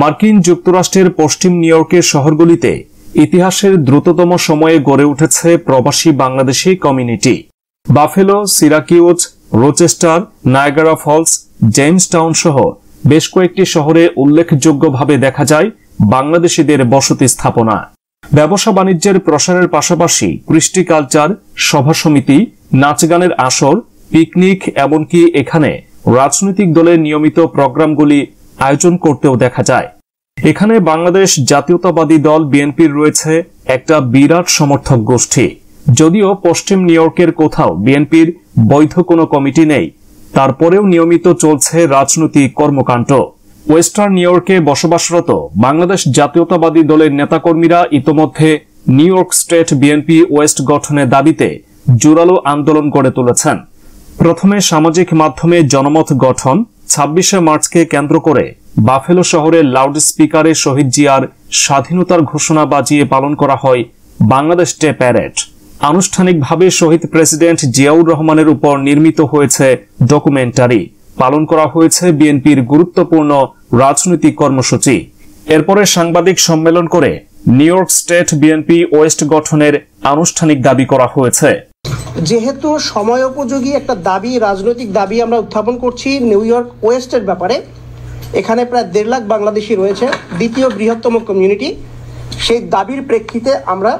মার্কিন যুক্তরাষ্ট্রের পশ্চিম নিউ ইয়র্কের শহরগুলিতে ইতিহাসের দ্রুততম সময়ে গড়ে উঠেছে প্রবাসী Bangladeshi community. Buffalo, Syracuse, Rochester Niagara Falls Jamestown সহ বেশ কয়েকটি শহরে উল্লেখযোগ্যভাবে দেখা যায় বাংলাদেশিদের বসতি স্থাপনা। ব্যবসা বাণিজ্যের প্রসারের পাশাপাশি কৃষ্টি কালচার, সভা সমিতি নাচ গানের আসর, পিকনিক, এমনকি এখানে রাজনৈতিক দলের নিয়মিত প্রোগ্রামগুলি আয়োজন করতেও দেখা যায়। এখানে বাংলাদেশ জাতীয়তাবাদী দল বিএনপির রয়েছে একটা বিরাট সমর্থক গোষ্ঠী। যদিও পশ্চিম নিউ ইয়র্কের কোথাও বিএনপির বৈধ কোনো কমিটি নেই। তারপরেও নিয়মিত চলছে রাজনৈতিক কর্মকাণ্ড। ওয়েস্টার্ন নিউ ইয়র্কে বসবাসরত বাংলাদেশ জাতীয়তাবাদী দলের নেতাকর্মীরা ইতোমধ্যে New York state BNP west গঠনের দাবিতে জোরালো আন্দোলন গড়ে তুলেছেন। প্রথমে সামাজিক মাধ্যমে জনমত গঠন ছাব্বিশে মার্চকে কেন্দ্র করে বাফেলো শহরের লাউড স্পিকারে শহীদ জিয়ার স্বাধীনতার ঘোষণা বাজিয়ে পালন করা হয় বাংলাদেশ ডে প্যারেড। আনুষ্ঠানিকভাবে শহীদ প্রেসিডেন্ট জিয়াউর রহমানের উপর নির্মিত হয়েছে ডকুমেন্টারি। পালন করা হয়েছে বিএনপির গুরুত্বপূর্ণ রাজনৈতিক কর্মসূচি। এরপরে সাংবাদিক সম্মেলন করে New York state BNP west গঠনের আনুষ্ঠানিক দাবি করা হয়েছে। যেহেতু সময় উপযোগী একটা দাবি, রাজনৈতিক দাবি আমরা উত্থাপন করছি নিউ ইয়র্ক ওয়েস্টের ব্যাপারে। এখানে প্রায় দেড় লাখ বাংলাদেশি রয়েছে, দ্বিতীয় বৃহত্তম কমিউনিটি সেই দাবির প্রেক্ষিতে আমরা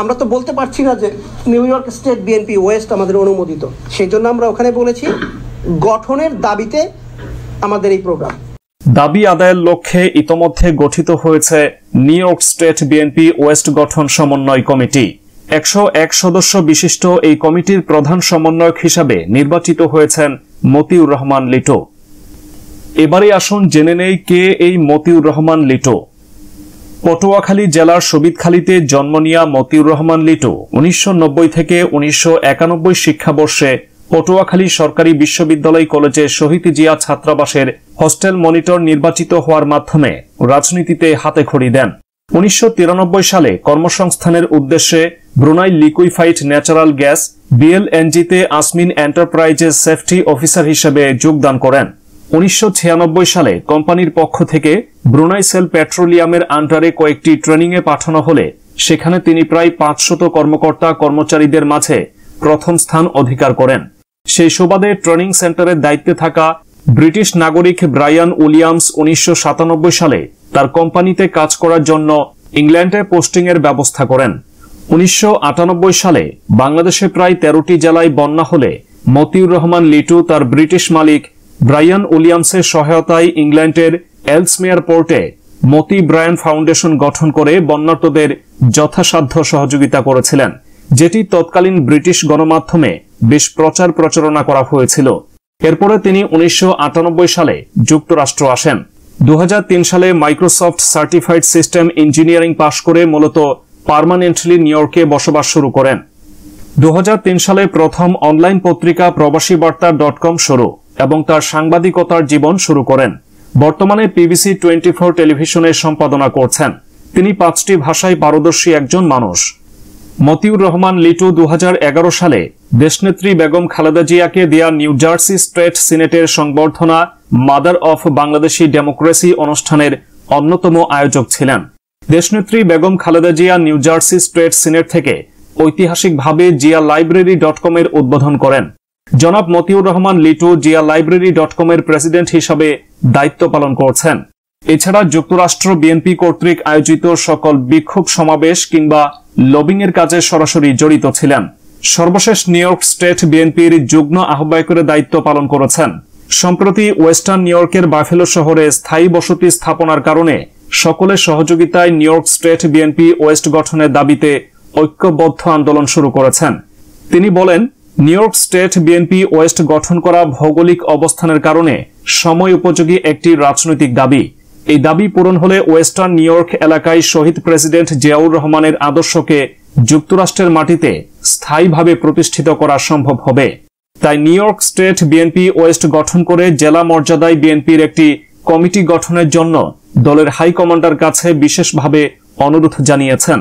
আমরা তো বলতে পারছি না যে New York state BNP west আমাদের অনুমোদিত। সেই জন্য আমরা ওখানে বলেছি, গঠনের দাবিতে আমাদের এই প্রোগ্রাম দাবি আদায়ের লক্ষ্যে ইতোমধ্যে গঠিত হয়েছে New York state BNP west গঠন সমন্বয় কমিটি। একশো এক সদস্য বিশিষ্ট এই কমিটির প্রধান সমন্বয়ক হিসাবে নির্বাচিত হয়েছেন মতিউর রহমান লিটো। এবারে আসুন জেনে নেই কে এই মতিউর রহমান লিটো। পটুয়াখালী জেলার সবিতখালীতে জন্ম নেওয়া মতিউর রহমান লিটু উনিশশো থেকে উনিশশো একানব্বই শিক্ষাবর্ষে পটুয়াখালী সরকারি বিশ্ববিদ্যালয় কলেজে শহীদ জিয়া ছাত্রাবাসের হস্টেল মনিটর নির্বাচিত হওয়ার মাধ্যমে রাজনীতিতে হাতে খড়ি দেন। উনিশশো তিরানব্বই সালে কর্মসংস্থানের উদ্দেশ্যে ব্রুনাই লিকুইফাইড ন্যাচারাল গ্যাস বিএলএনজিতে আসমিন এন্টারপ্রাইজের সেফটি অফিসার হিসেবে যোগদান করেন। উনিশশো ছিয়ানব্বই সালে কোম্পানির পক্ষ থেকে ব্রুনাই সেল পেট্রোলিয়ামের আন্ডারে কয়েকটি ট্রেনিংয়ে পাঠানো হলে সেখানে তিনি প্রায় পাঁচশত কর্মকর্তা কর্মচারীদের মাঝে প্রথম স্থান অধিকার করেন। সেই সুবাদে ট্রেনিং সেন্টারের দায়িত্বে থাকা ব্রিটিশ নাগরিক ব্রায়ান উইলিয়ামস উনিশশো সাতানব্বই সালে তার কোম্পানিতে কাজ করার জন্য ইংল্যান্ডে পোস্টিং এর ব্যবস্থা করেন। উনিশশো আটানব্বই সালে বাংলাদেশে প্রায় তেরোটি জেলায় বন্যা হলে মতিউর রহমান লিটু তার ব্রিটিশ মালিক ব্রায়ান উইলিয়ামসের সহায়তায় ইংল্যান্ডের এলসমেয়ার পোর্টে মতি ব্রায়ান ফাউন্ডেশন গঠন করে বন্যার্তদের যথাসাধ্য সহযোগিতা করেছিলেন, যেটি তৎকালীন ব্রিটিশ গণমাধ্যমে বেশ প্রচার প্রচারণা করা হয়েছিল। এরপরে তিনি উনিশশো আটানব্বই সালে যুক্তরাষ্ট্র আসেন। দু হাজার তিন সালে মাইক্রোসফট সার্টিফাইড সিস্টেম ইঞ্জিনিয়ারিং পাশ করে মূলত পার্মানেন্টলি নিউ ইয়র্কে বসবাস শুরু করেন। দু হাজার তিন সালে প্রথম অনলাইন পত্রিকা প্রবাসী বার্তা ডট কম শুরু এবং তার সাংবাদিকতার জীবন শুরু করেন। বর্তমানে পিবিসি টোয়েন্টি ফোর টেলিভিশনের সম্পাদনা করছেন। তিনি পাঁচটি ভাষায় পারদর্শী একজন মানুষ। মতিউর রহমান লিটু দু হাজার এগারো সালে দেশনেত্রী বেগম খালেদা জিয়াকে দেয়া নিউ জার্সি স্ট্রেট সিনেটের সংবর্ধনা মাদার অফ বাংলাদেশি ডেমোক্রেসি অনুষ্ঠানের অন্যতম আয়োজক ছিলেন। দেশনেত্রী Begum Khaleda Zia New Jersey state senate থেকে ঐতিহাসিকভাবে জিয়া লাইব্রেরি ডট কম এর উদ্বোধন করেন। জনাব Motiur Rahman Litu Zia library dot com এর প্রেসিডেন্ট হিসাবে দায়িত্ব পালন করছেন। এছাড়া যুক্তরাষ্ট্র বিএনপি কর্তৃক আয়োজিত সকল বিক্ষোভ সমাবেশ কিংবা লবিং এর কাজে সরাসরি জড়িত ছিলেন। সর্বশেষ নিউ ইয়র্ক স্টেট বিএনপির যুগ্ম আহ্বায়কের দায়িত্ব পালন করেছেন। সম্প্রতি ওয়েস্টার্ন নিউ ইয়র্কের বাফেলো শহরে স্থায়ী বসতি স্থাপনার কারণে সকলের সহযোগিতায় New York state BNP west গঠনের দাবিতে ঐক্যবদ্ধ আন্দোলন শুরু করেছেন। তিনি বলেন, New York state BNP west গঠন করা ভৌগোলিক অবস্থানের কারণে সময় উপযোগী একটি রাজনৈতিক দাবি। এই দাবি পূরণ হলে ওয়েস্টার্ন নিউ ইয়র্ক এলাকায় শহীদ প্রেসিডেন্ট জিয়াউর রহমানের আদর্শকে যুক্তরাষ্ট্রের মাটিতে স্থায়ীভাবে প্রতিষ্ঠিত করা সম্ভব হবে। তাই New York state BNP west গঠন করে জেলা মর্যাদায় বিএনপির একটি কমিটি গঠনের জন্য দলের হাইকমান্ডার কাছে বিশেষভাবে অনুরোধ জানিয়েছেন।